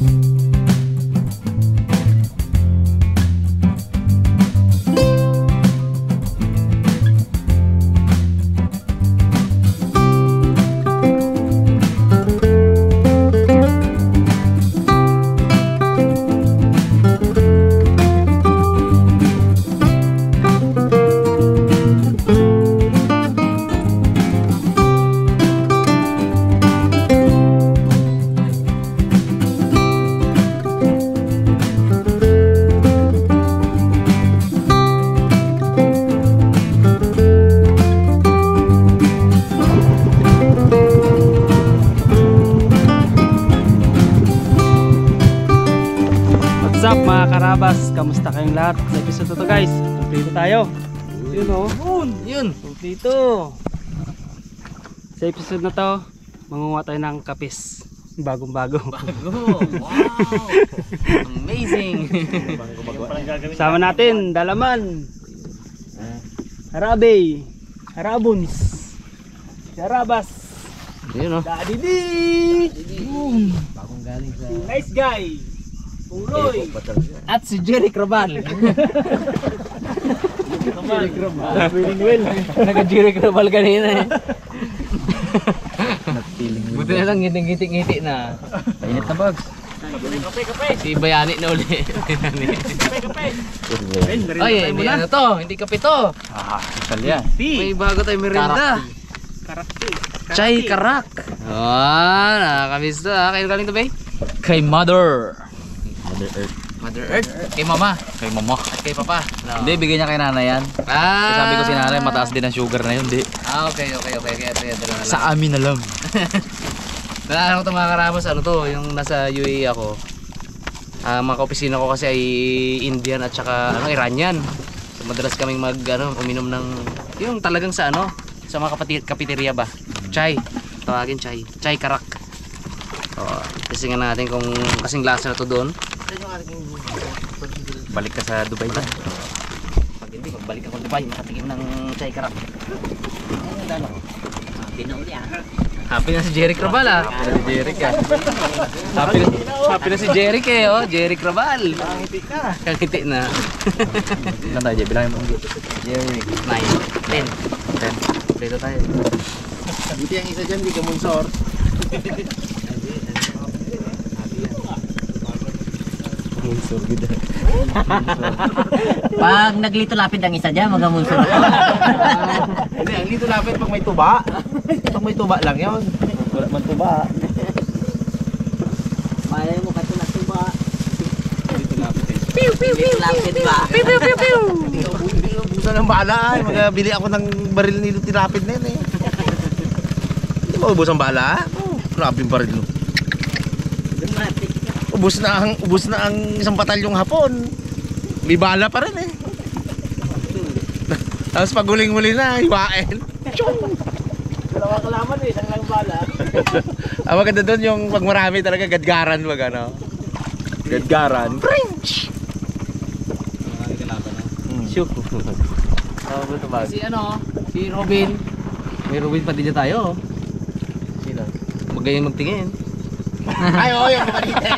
Bye. What's up mga karabas? Kamusta kayong lahat? Sa episode to guys, kumplito tayo. Yun o. Yun. Yun. Kumplito. Sa episode na to, mangunguha tayo ng kapis. Bagong bago. Bago! Wow! Amazing! Sama natin, dalaman. Harabe. Harabons. Harabas. Yun o. Daddy D. Boom. Bagong galing sa... Nice guy. Puloy. At si Jerry Crabal. Jerry Crabal. Feeling well. Naka-Jerry Crabal kanina eh. Buti na lang ngiting-ngiti na. Painit na bags. Kape, kape. Si Bayani na uli. Kape, kape. Ay, hindi ano to. Hindi kape to. Ah, isal yan. May bago tayong merienda. Karakti. Chai karak. Ah, nakakamiss to ah. Kayo galing to, bay? Kay Mother. Mother Earth. Mother Earth. Kay Mama. Kay mama. At kay Papa. No. Hindi, bigyan niya kay nanay yan. Ah. Kasi sabi ko si nanay, mataas din ang sugar na yun. Di. Ah, okay, okay, okay. Kaya kaya dala na lang. Sa amin na lang. Naalala ko ito mga karamos, ano to, yung nasa UAE ako. Ah, mga kaopisina ko kasi ay Indian at saka ano, Iranian. So, madalas kaming mag ano, uminom ng yung talagang sa ano, sa mga kapati, kapiteria ba? Chai. Tawagin chai. Chai karak. Oh, testingan natin kung kasing lasa na to doon. Balik ka sa Dubai na. Pag hindi, magbalik ako Dubai, makatikim ng chai karak. Happy na si Jerry Crabal ah. Si Jeric ka. Happy na, happy na si Jerry eh, oh. Jerry Crabal. Kangiti na. Kangiti na. Ilan tayo, Jay? Bilangin mo. Jeric. 9, 10. 10. Dito tayo. Buti ang isa dyan, di ka munsor. Pag naglito lapid ang isa dyan, magamunso na. Hindi, ang lito lapit pag may tuba. Pag may tuba lang yun. Wala man tuba. Malay mo kato na tuba. Lito lapit eh. Lito lapid ba? Ka ubu- hindi ka ubusan ng bala. ay. Magabili ako ng baril ni na yun eh. Hindi mo ubus ang bala? Oh, grabe yung baril. Ubus na ang ubus na ang isang batalyong hapon. May bala pa rin eh. Tapos pag huling-huli na, hiwain. Dalawa kalaman eh, isang lang bala. Ang maganda doon yung pag marami talaga gadgaran wag ano. Gadgaran. French. Shoot. Oh, ito ba? Si ano, si Robin. May Robin Padilla tayo. oh. Sino? Magayang magtingin. Ay, oo, yung kumalite.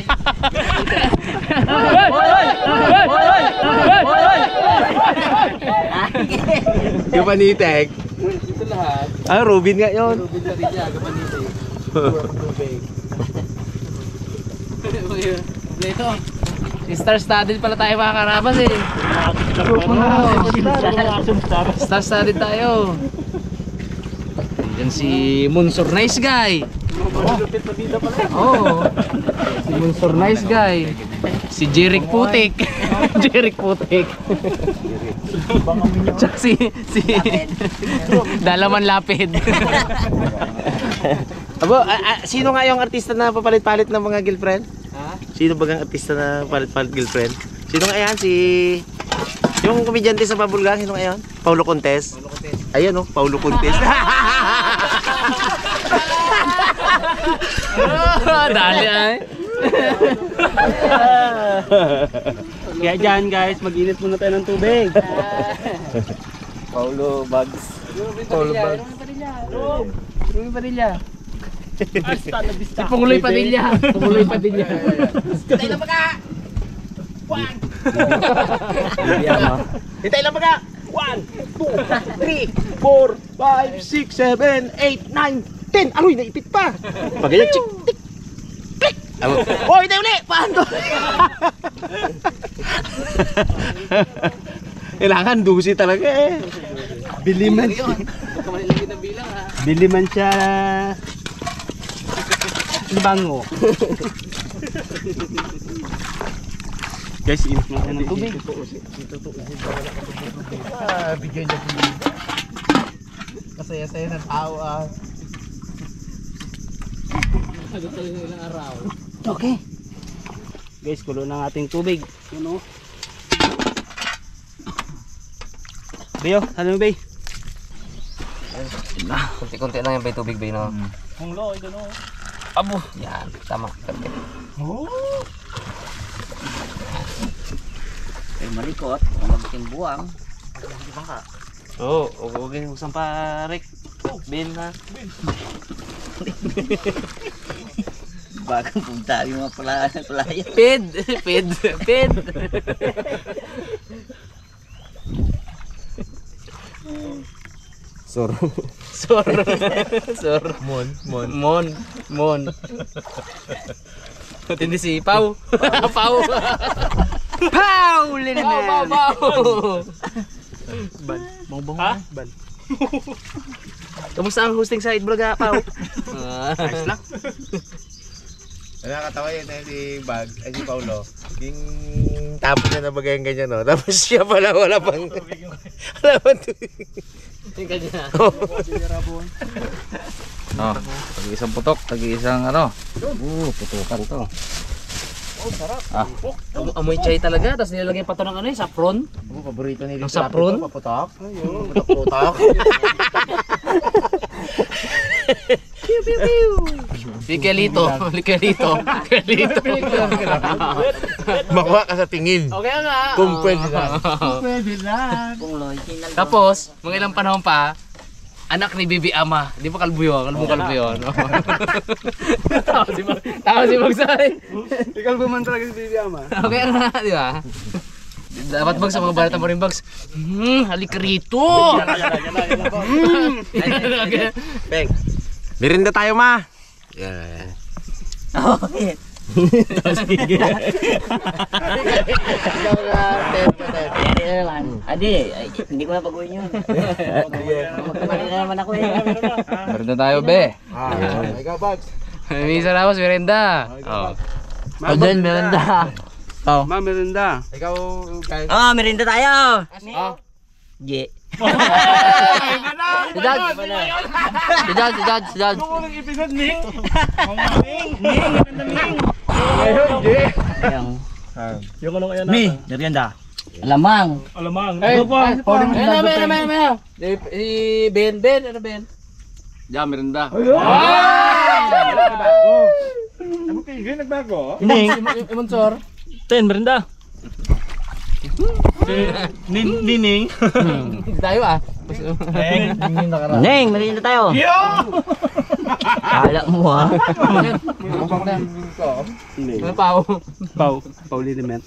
Yung panitek. Ito lahat. Ah, Robin nga yun. Robin Padilla, kapanito eh. Ito. Star-studded pala tayo mga karabas eh. Star studded tayo. Yan si Munsor Nice Guy. Oh. Si Munsor Nice Guy. Si Jeric Putik. Jeric Putik. Tsaka si si Dalaman Lapid. Abo, ah, ah, sino nga yung artista na papalit-palit ng mga girlfriend? Ha? Sino ba ang artista na palit-palit girlfriend? Sino nga yan? Si... Yung komedyante sa Pabulga, sino nga yan? Paulo Contes? Paulo Contes. Ayun oh, Paulo Contes. Dali ay. Kaya dyan guys, mag-init muna tayo ng tubig. Paulo Bags. Paulo Bag. Rumi Padilla. Si Punguloy Padilla. Punguloy Padilla. Hintay lang baga! 1, 2, 3, 4, 5, 6, 7, 8, 9, 10! Aroy, naipit pa! Pag ganyan, chik, tik, klik! Oh, hintay uli! Paano? Kailangan dusi talaga eh. Biliman siya. Biliman siya. Libango. Guys, init na tayo ng tubig. Ah, bigyan niya po Kasaya-saya ng tao ah. Okay. Guys, kulo ng ating tubig. Yun o. Bayo, ano mo bay? Kunti-kunti lang yung bay tubig bay no. Kung lo, ito no. Abo. Yan, tama. Perfect. Eh, malikot. Ang mabiting buwang. Oo, oh, huwag yung usang Bin ha. Bagang punta yung mga pala, palaya. Pid. Pid. Pid. Sor. Sor. Sor. Mon, mon. Mon. Mon. Hindi si Pau. Pau. Pau, Liliman! Pau, Pau. Bongbong ha? Ban. Kamusta ang hosting sa Idbroga, Pau? Ayos lang. Ano nakatawa yun eh, si Bag, ay si Paulo. Yung tapos niya na bagay yung ganyan no. Tapos siya pala wala pang wala pang tubig. Tingnan niya. Oh, tag-isang putok, tag-isang ano. Uh, putukan to. Am- Amoy chay talaga, tapos nilalagay pa ito ng ano eh, saffron. Ang paborito ni Ang sapron? Paputok. Ayun, paputok-putok. Likelito, likelito, likelito. Makuha ka sa tingin. Okay nga. Kung pwede na. Kung loy, sinal. Tapos, mga ilang panahon pa, anak ni Bibi Ama. Di ba kalbo yun? Kalbo oh, kalbo yun. Tao si Mag Tao si Magsay. Di kalbo man talaga si Bibi Ama. Okay na, di ba? Dapat bags sa mga balata mo rin bags. Hmm, halik rito. Beng. Mirinda tayo ma. Yeah. Oh, yeah. Tapos gigil. Ikaw ka, 10 ka, 10 naman. Hmm. Adi, ah, ay, hindi ko na pag-uwi yun. Magkamali na naman ako eh. Meron na tayo, be. Ah, ikaw, Bugs. Minsan na ako, si Merenda. Ah, oh. Odin, Merenda. Oh. Ma, Merenda. Ikaw, guys. Ah, oh, Merenda tayo. Oh. Ye. Si Dad, si Dad, si Dad, si Dad. Gusto ko ng episode, Ming. Ming, Ming, ganda Ming. Ayun, Ye. Yung anong ayan na. Mi, Merienda alamang. Alamang. Ay, ay, ay, na, may, may, may. Si si Ben, Ben, ano Ben? Diyan, merenda. Ning, Imonsor. ten, merinda. Nin, nining. Tayo ah. Neng, merinda tayo. Kala mo ha. Ano pa ako? Pau, Pau Liliman.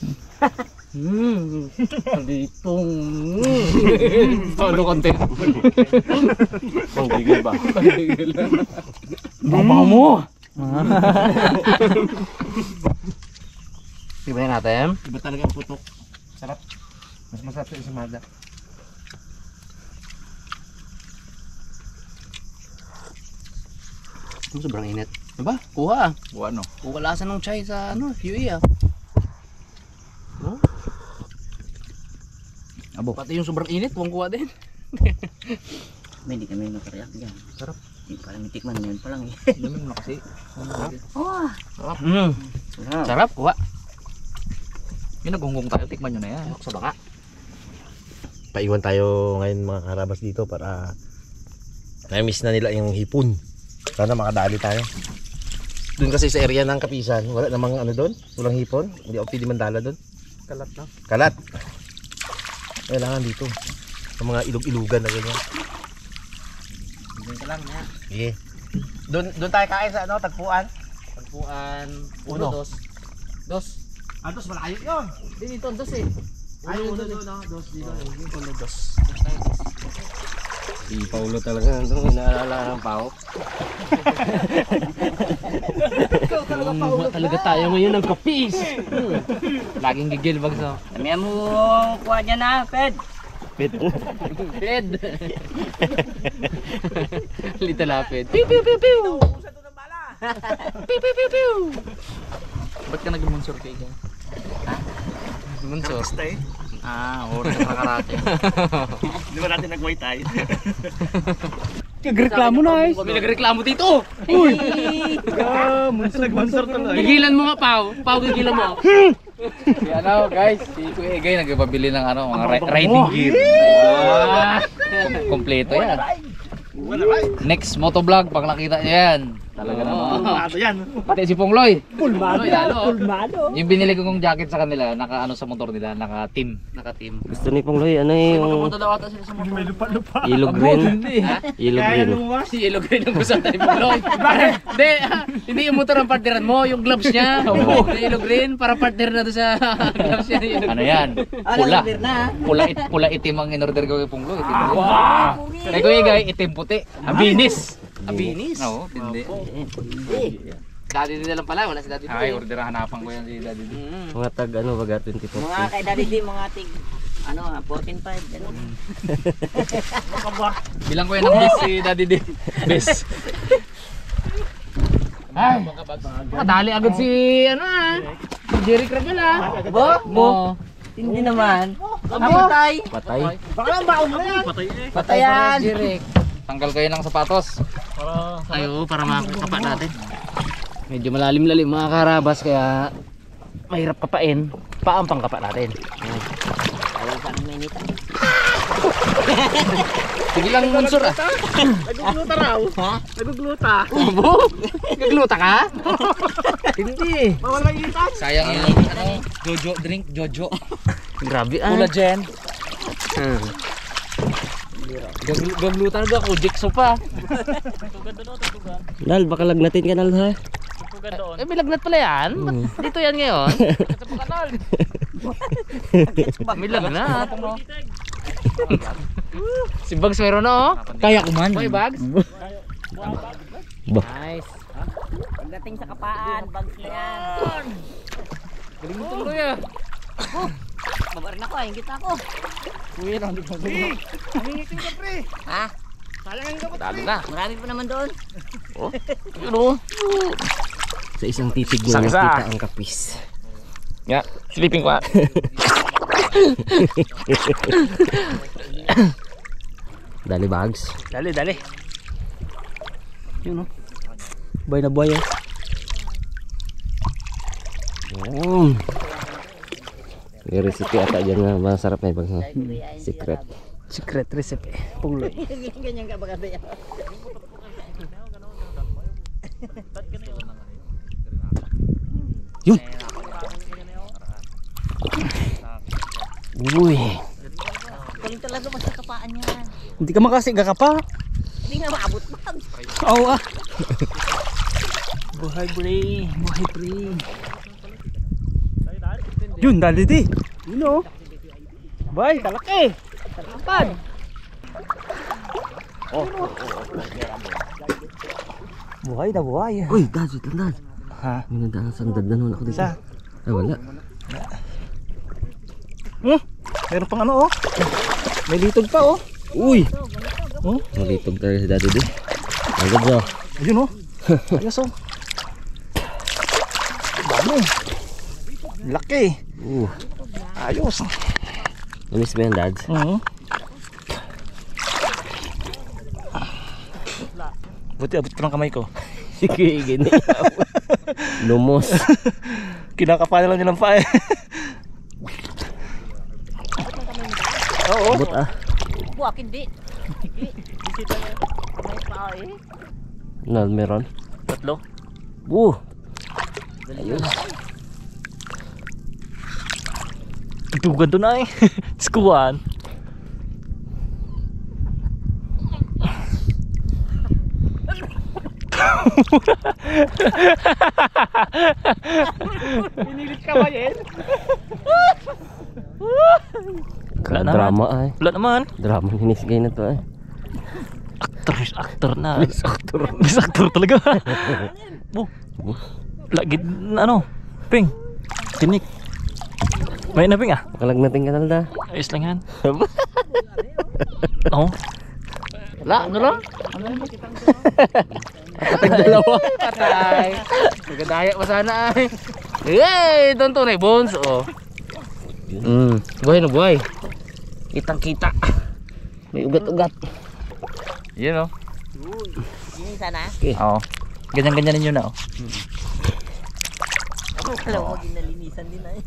Hmm. Dito. Ano content? Pagigil ba? Babaw mo! Iba natin. Iba talaga ang putok. Sarap. Mas masarap sa isamada. Ano sobrang init? Aba, kuha. O ano? Kuha lasan ng chai sa ano, UE ah. Abo. Pati yung sobrang init, huwag kuha din. May hindi kami matariyak dyan. Sarap. Hindi pa lang tikman yun pa lang eh. Lamin mo kasi. Mm. Sarap. Sarap, kuha. Yung nagunggong tayo, tikman nyo na yan. Sa baka. Paiwan tayo ngayon mga karabas dito para na-miss na nila yung hipon. Sana makadali tayo. Doon kasi sa area ng Kapisan, wala namang ano doon, walang hipon, hindi ako pwede mandala doon. Kalat na. Kalat. Kailangan dito. Sa mga ilog-ilugan na ganyan. Doon ka lang na. Sige. Doon doon tayo kain sa ano, tagpuan. Tagpuan, Uno. uno, dos. Dos. Antos malayo 'yon. Di dito, dos eh. Ay, uno doon, no? Dos dito. Yung pulo dos. Si Paulo talaga nung inaalala ng pao. Um, talaga tayo ngayon ng kapis. Laging gigil bag sa. Damihan mo kuha dyan na, Ped. Ped. Lito lapid. Piu piu piu piu. Piu piu piu piu. Ba't ka nag-munsor kay ka? Munsor? Ah, oras na karate. Di ba natin nag-white tayo? Nagreklamo na eh. Kami nagreklamo dito. Nagmansar talaga. Gigilan mo nga, Pau. Pau, gigilan mo. Si ano guys, si Kuya Egay nagpabili ng ano, mga ri- riding gear. Ah, kom- kompleto yan. Next motovlog, pag nakita niyo yan, talaga naman. Ano yan? Pati si Pongloy. Pulmado. Lalo. Yung binili ko kong jacket sa kanila, naka ano sa motor nila, naka team. Naka-team. Gusto ni Pongloy, ano yung Magkapunta daw ata sila sa motor. May lupa-lupa. yellow green? Kaya green. Si Yellow Green ang gusto tayo Pulong. Hindi, ah, hindi yung motor ang partneran mo, yung gloves niya. Yellow Green, para partner na doon sa gloves niya. Ano yan? Pula. Pula, it, pula itim ang in-order ko kay Pongloy. Itim puti. Kay Kuya Egay, itim puti. Abinis. Abinis? Oo, hindi. Daddy din lang pala, wala si Daddy Ay, din. order hanapan ko yan si Daddy. D. Mm. Mga tag ano baga 24. Mga kay Daddy D, mga tig, ano, 14.5. Ano. Bilang ko yan ng best si Daddy D. Best. Ay, Kadali agad si, ano ah, si Jerry Cragal ah. Bo? Bo? Oo. Hindi naman. Patay. Patay. Patayan. Jerry. Tanggal kayo ng sapatos. Ayo, para makakapa natin. Medyo malalim-lalim mga karabas, kaya mahirap kapain. Paampang kapa natin. Ayaw sa akin mainita. Sige lang munsur ah. Nagugluta raw. Ha? Nagugluta. Ubo? Nagluta ka? Hindi. Bawal lang itas. Sayang yung ano, Jojo drink, Jojo. Grabe ah. Tula Jen. Hmm. Gaglu- Gaglutan na ako, Jigsaw pa. Nal, baka lagnatin ka nal ha. Eh, may lagnat pala yan. Ba't dito yan ngayon? may lagnat. si Bugs meron na oh. Kaya ko man. Boy, Bugs. Nice. Pagdating sa kapaan, bags na yan. Galing mo tuloy ah. Babar na ko, yung kita ko. Nangingitim ka pre. Ha? Sayangin ka pa. Dali na. Marami pa naman doon. Yun oh. Sa isang titig mo nakita ang kapis. Ya, sleeping ko. Dali bags. Dali, dali. Yun oh. Buhay na buhay oh. May recipe ata dyan na masarap na ibang secret. Secret recipe. Pungloy. Ganyan ka baka yan. Uy. Galing talaga mas sa kapaan yan. Hindi ka makasiga ka pa. Hindi nga maabot pa. Oo ah. Buhay pre. Buhay pre. Yun, dali di. Yun oh. Bay, kalaki. Talampad. Oh. Buhay na buhay. Uy, lang dad. Ha? May nadaan sandad na naman ako dito. Isa. Ay, wala. Hmm? Meron pang ano oh. May litog pa oh. Uy! Oh? Malitog tayo si daddy di. Agad na. Ayun oh. Ayos oh. Dami. Laki. Uh, Ayos. namiss ba yan dad? Oo. Buti abot ko ng kamay ko. Sige, gini. Lumos. Kinakapalan lang niya ng paa eh. Oo. Abot ah. Buwak hindi. May pa eh. Na, meron? Tatlo. Uh! Ayos. Dugan to na eh. Skuan. Pinilit ka ba yan? Wala drama ay. Wala naman. Drama ni Nisgay na to ay. Actor, actor na. Miss actor. Miss actor talaga. Bu. Lagi, ano? Ping. Tinik. May na ping ah. Makalag natin kanal da. Ayos lang yan. Oo. Wala, ano lang? Patag dalawa. Patay. Magandaya pa sana ay. Hey, tonto na bones oh. Mm, buhay na buhay. Kitang kita. May ugat-ugat. Yan o. Yun sana. Oo. Ganyan-ganyan ninyo na oh. Alam mo, ginalinisan din na eh.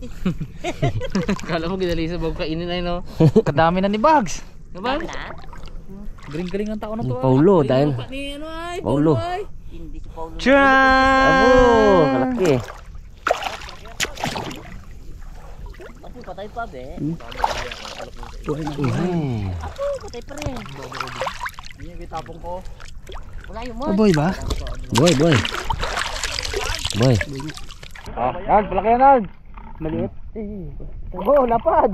Kala mo ginalisa bago kainin ay no. Kadami na ni Bugs. Diba? Galing-galing ang tao na to. ah. Paulo dahil. Ni ano ay, Paulo. Hindi si Paulo. Tiyaan! Abo, kalaki. Ako, patay pa be. Mm. Ako, patay pa rin. Wala yung mo. Boy ba? Boy, boy. Boy. Nag, palaki yan Nag. Maliit. Oh, lapad.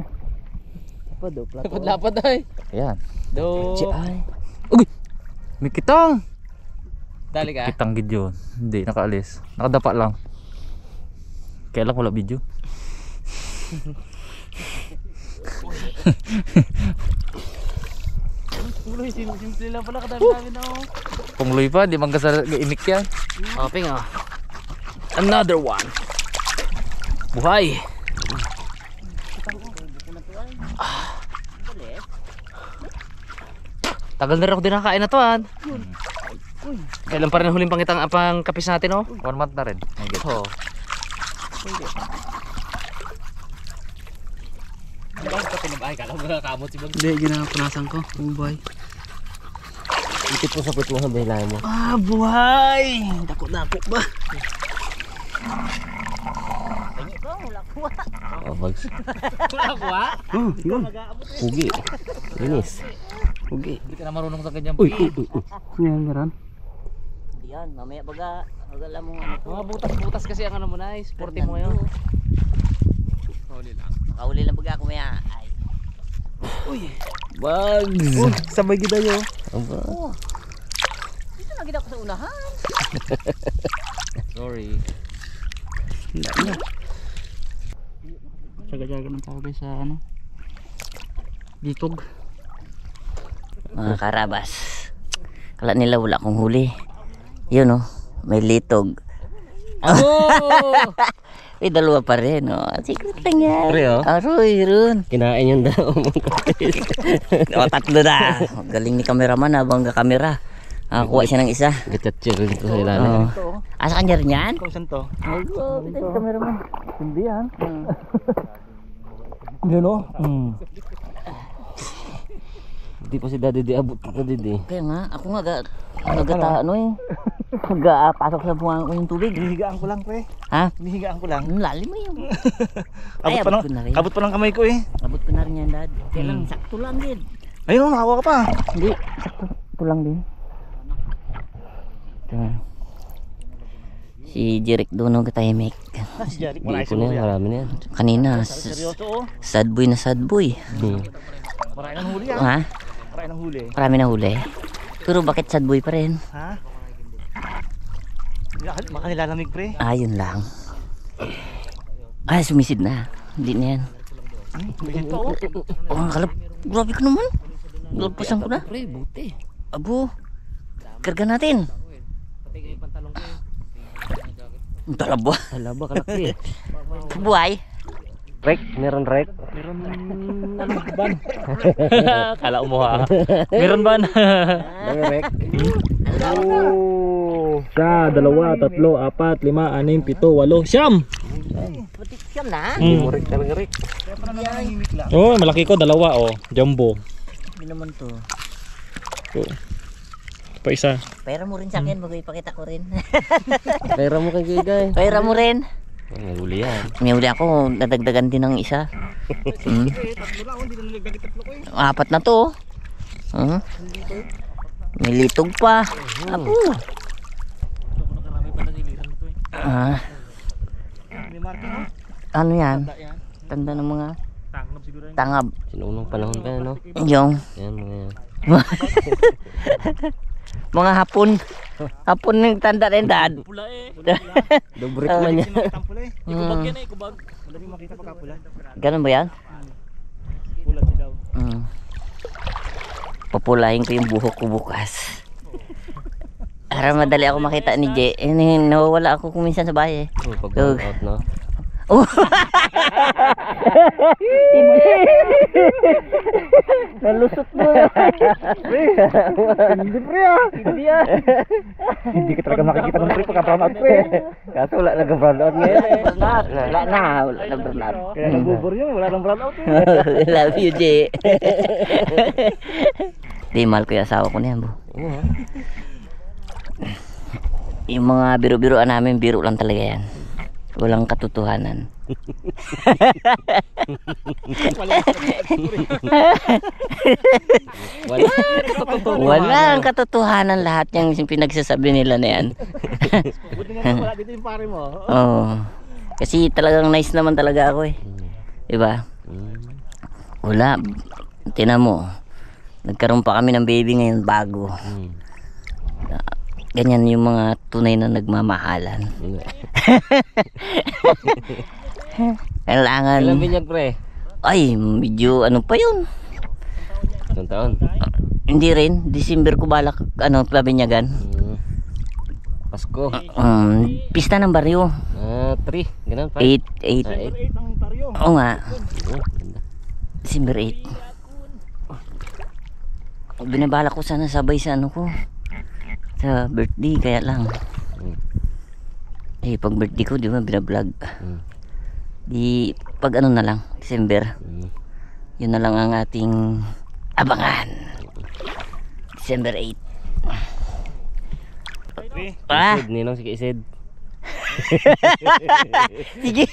Lapad oh, Lapad-lapad ay. Ayan. Do. Si ay. May kitang. Dali ka. Kitang video. Hindi, nakaalis. Nakadapa lang. Kaya lang wala video. Simple lang pala kadami-dami na oh. Pungloy pa, di man kasal imik yan. Oh, ping oh. Another one. Buhay. Ah. Tagal na rin ako din nakakain na to ah. Kailan pa rin huling pangitang apang kapis natin oh. One month na rin. Oh. Hindi, ginapunasan ko. Buhay. Itip mo sa pit mo sa bahilayan mo. Ah, buhay! Dako-dako ba? Oh, bags. Oh, yun. Pugi. Linis. Okay. Hindi ka na marunong sa ganyan. Uy, uy, uy. uy. Yan, meron. Hindi yan, mamaya baga. Baga lang mo ano to. Mga butas-butas kasi ang ano mo na, sporty mo ngayon. Kauli lang baga ako maya. Ay. Bags. Oh, sabay kita nyo. Aba. Dito na gina ko sa unahan. Sorry. Tsaga-tsaga ng tao guys sa ano. Ditog. Mga karabas. Kala nila wala akong huli. Yun oh, may litog. Oh! May dalawa pa rin oh. Secret lang yan. Pre, oh. Aroy, ron. Kinain yung daw mong kapis. O, tatlo na. Galing ni cameraman habang kamera. Nakakuha siya ng isa. Gatchatcher rin ko sa ilalim. Oh. Asa kanya rin yan? Kung saan to? Ay, grabe tayo cameraman. Hindi yan. Yun o. Mm. Hindi pa si daddy di abot ka daddy. Kaya nga, ako nga ga, nagata ano eh. Nagpasok sa buwan ko yung tubig. Hinihigaan ko lang pre. Ha? Hinihigaan ko lang. Ang lalim mo yun. Abot Ay, pa abot lang. ko. Abot pa lang kamay ko eh. Abot ko na rin yan, dad. Kaya lang, sakto lang din. Ayun o, nakakuha ka pa. Hindi. Sakto lang din. Ito. Si Jeric Jaric, Hindi wala ko na yan, marami na yan. Kanina, oh. sad boy na sad boy. Hmm. Marami ng huli ah. Ha? Marami ng huli. Marami na huli. Pero bakit sad boy pa rin? Ha? Nila- Baka nilalamig pre. Ayun lang. Ay, sumisid na. Hindi na yan. Bisit pa oh. Oh, ang kalap. Grabe ka naman. Lagpasan ko na. Pre, buti. Abo. Karga natin. Ang talaba. Hala ba kalaki. Buhay. Rek, meron rek. Kala mo ha. Meron ba na? Meron rek. Oh. Sa, dalawa, tatlo, apat, lima, anim, pito, walo, siyam! Putik siya na. Mm. Rek talaga rek. Oh, malaki ko, dalawa oh. Jumbo. Hindi naman to. Pa isa. Pera mo rin sa akin, bago ipakita ko rin. Pera mo kay Gigay. Pera mo rin. May huli yan. May uli ako, dadagdagan din ng isa. Hmm. Apat na to. oh. Hmm. May litog pa. Apo. Ah. Ano yan? Tanda ng mga tangab. Sinuunong panahon pa no? Yung Yan mga yan. mga hapon. Hapon ng tanda rin dad. Pula eh. Dobrik man yan. Ikubag yan eh, ikubag. Ganun ba yan? Pula silaw. Mm. Papulahin ko yung buhok ko bukas. Para madali ako makita ni Jay. Eh, nawawala ako kung minsan sa bahay eh. Oh, pag Ugh. Out? Oh. Nalusot mo. Hindi pre ah. Hindi ah. Hindi ka talaga makikita ng pre pagka brown out pre. Kaso wala nag-brown out ngayon eh. Wala na. Wala na Bernard. Kaya nabubur yun, wala nang brown out. Love you, Jay. Di, mahal ko yung asawa ko na yan, bro. Yung mga biro-biroan namin, biro lang talaga yan. Walang katotohanan. Wala. Walang katotohanan lahat yung pinagsasabi nila na yan. Buti nga wala dito yung pare mo. Oo. Kasi talagang nice naman talaga ako eh. Diba? Wala. Tinan mo. Nagkaroon pa kami ng baby ngayon bago. Hmm. Ganyan yung mga tunay na nagmamahalan. Kailangan... Ilan binyag pre? Ay, medyo ano pa yun. Isang taon. Hindi rin. December ko balak ano, pabinyagan. Hmm. Pasko. Um, pista ng baryo. Ah, 3. Ganun pa. 8, 8. Ah, eight. ang taryo. Oo nga. Oh. December 8. Binabala ko sana sabay sa ano ko. Sa birthday, kaya lang. Hmm. Eh, pag birthday ko, di ba, binablog. Hmm. Di, pag ano na lang, December. Hmm. Yun na lang ang ating abangan. December 8. Ah, Isid, ninong si Isid. Sige.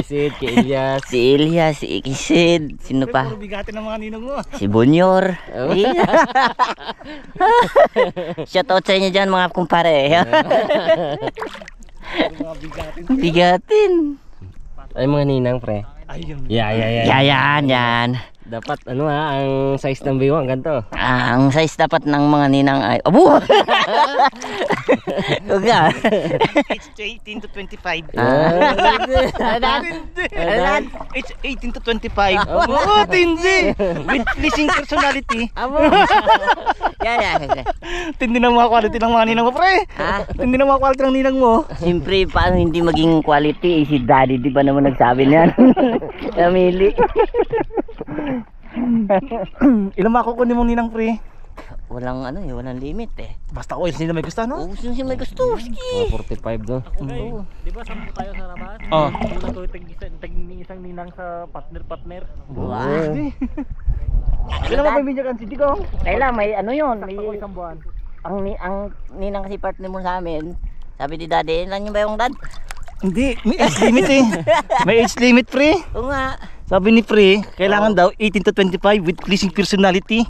Isid, kay Ilyas. si Ilya, si Ikisid, sino pa? Bigatin ng mga ninong mo. Si Bunyor. Oh. Shoutout sa inyo dyan mga kumpare. Bigatin. Ay, mga ninang pre. Ayun. Yeah, yeah, yeah. Yeah, yan, yan. Dapat ano ha, ang size ng biwang ganito. Ah, ang size dapat ng mga ninang ay... Abo! Uga. It's 18 to 25. Ah, Alan? It's 18 to 25. Oo, tindi. With pleasing personality. Yan, yan. Tindi ng mga quality ng mga ninang mo, pre. Ah, Tindi ng mga quality ng ninang mo. siyempre, paano hindi maging quality? Eh, Si daddy, di ba naman nagsabi niyan? Namili. Ilang makukunin mong ninang, pre? Walang ano eh, walang limit eh. Basta oil, sino may gusto, no? Oo, sino may gusto? Sige. mga 45 no. Oo. Di ba sampu tayo sa labas? Oo. Una ko tag isang, tag isang ninang sa partner-partner. Wah. Ilang mo pabinyagan si Digong? Kailan may ano yun, may Isang buwan. ang ni ang ninang kasi partner mo sa amin. Sabi ni daddy, ilan yung ba yung dad? Hindi, may age limit eh. May age limit, pre. Oo nga. Sabi ni pre, kailangan daw 18 to 25 with pleasing personality.